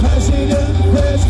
President, where's